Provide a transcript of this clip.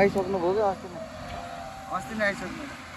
आइसक्नुभयो कि अस्ति नै अस्ति नै आइसक्नु।